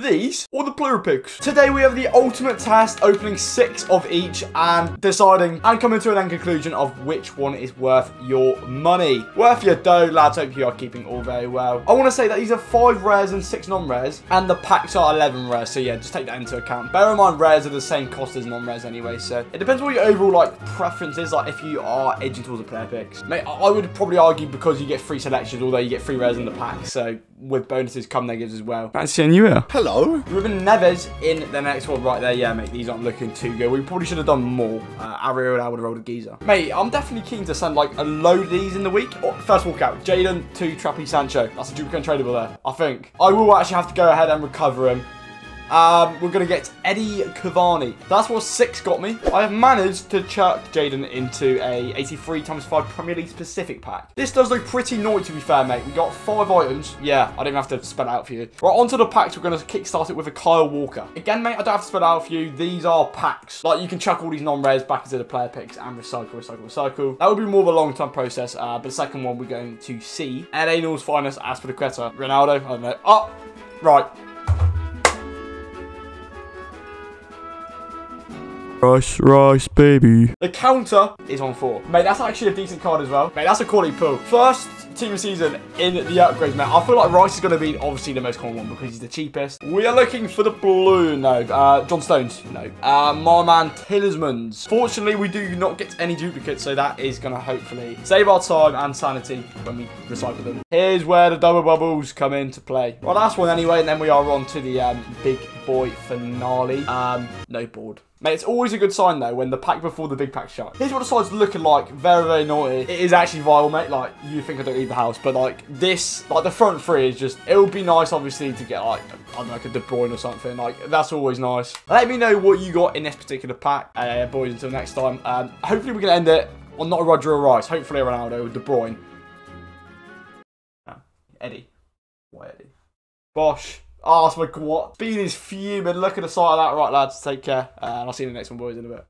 these or the player picks. Today we have the ultimate test, opening six of each and deciding and coming to an end conclusion of which one is worth your money. Worth your dough, lads. Hope you are keeping all very well. I want to say that these are five rares and six non-rares, and the packs are 11 rares. So yeah, just take that into account. Bear in mind, rares are the same cost as non-rares anyway. So it depends what your overall like preference is. Like if you are edging towards the player picks, mate, I would probably argue because you get free selections, although you get free rares in the pack. So with bonuses come negatives as well. Fancy seeing you here. Hello. Ruben Neves in the next one right there. Yeah, mate, these aren't looking too good. We probably should have done more. Uh, Ariel I would have rolled a geezer. Mate, I'm definitely keen to send like a load of these in the week. Oh, first walkout, Jadon to Trappy Sancho. That's a duplicate tradable there, I think. I will actually have to go ahead and recover him. Um, we're going to get Eddie Cavani. That's what six got me. I have managed to chuck Jadon into a 83 times 5 Premier League specific pack. This does look pretty naughty to be fair, mate. We got five items. Yeah, I didn't have to spell out for you. Right, onto the packs. We're going to kickstart it with a Kyle Walker. Again, mate, I don't have to spell out for you. These are packs. Like, you can chuck all these non-rares back into the player picks and recycle, recycle, recycle. That would be more of a long-term process. Uh, but the second one we're going to see. Ed Anel's finest, Azpilicueta. Ronaldo, I don't know. Oh, right. Rice, rice, baby. The counter is on four. Mate, that's actually a decent card as well. Mate, that's a quality pull. First team of season in the upgrades, mate. I feel like Rice is going to be obviously the most common one because he's the cheapest. We are looking for the blue. No. Uh, John Stones. No. Uh, my man Tielemans. Fortunately, we do not get any duplicates, so that is going to hopefully save our time and sanity when we recycle them. Here's where the double bubbles come into play. Well, last one anyway, and then we are on to the um, big boy finale. Um, no board. Mate, it's always a good sign, though, when the pack before the big pack shut. Here's what the side's looking like. Very, very naughty. It is actually vile, mate. Like, you think I don't leave the house, but, like, this, like, the front three is just, it would be nice, obviously, to get, like, I don't know, like a De Bruyne or something. Like, that's always nice. Let me know what you got in this particular pack. Uh, boys, until next time. Um, hopefully we can end it on not a Roger or Rice. Hopefully a Ronaldo, De Bruyne. Oh, Eddie. Why Eddie? Oh, it's my what? Bean is fuming. Look at the sight of that. Right, lads. Take care. Uh, and I'll see you in the next one, boys, in a bit.